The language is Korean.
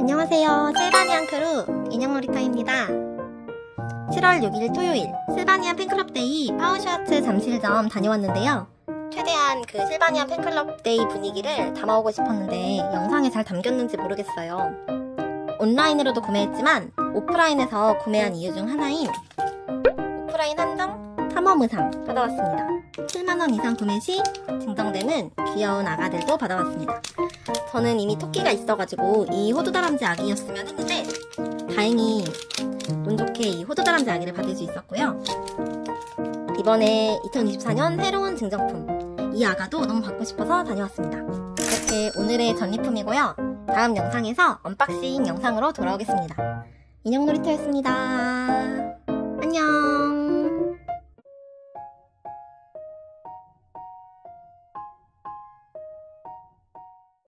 안녕하세요. 실바니안 크루 인형놀이터입니다. 7월 6일 토요일 실바니안 팬클럽 Day 파오슈와츠 잠실점 다녀왔는데요. 최대한 그 실바니안 팬클럽 Day 분위기를 담아오고 싶었는데 영상에 잘 담겼는지 모르겠어요. 온라인으로도 구매했지만 오프라인에서 구매한 이유 중 하나인 오프라인 한정 탐험의상 받아왔습니다. 7만원 이상 구매 시 증정되는 귀여운 아가들도 받아왔습니다. 저는 이미 토끼가 있어가지고 이 호두다람쥐 아기였으면 했는데 다행히 운 좋게 이 호두다람쥐 아기를 받을 수 있었고요. 이번에 2024년 새로운 증정품 이 아가도 너무 받고 싶어서 다녀왔습니다. 이렇게 오늘의 전리품이고요. 다음 영상에서 unboxing 영상으로 돌아오겠습니다. 인형 놀이터였습니다. 안녕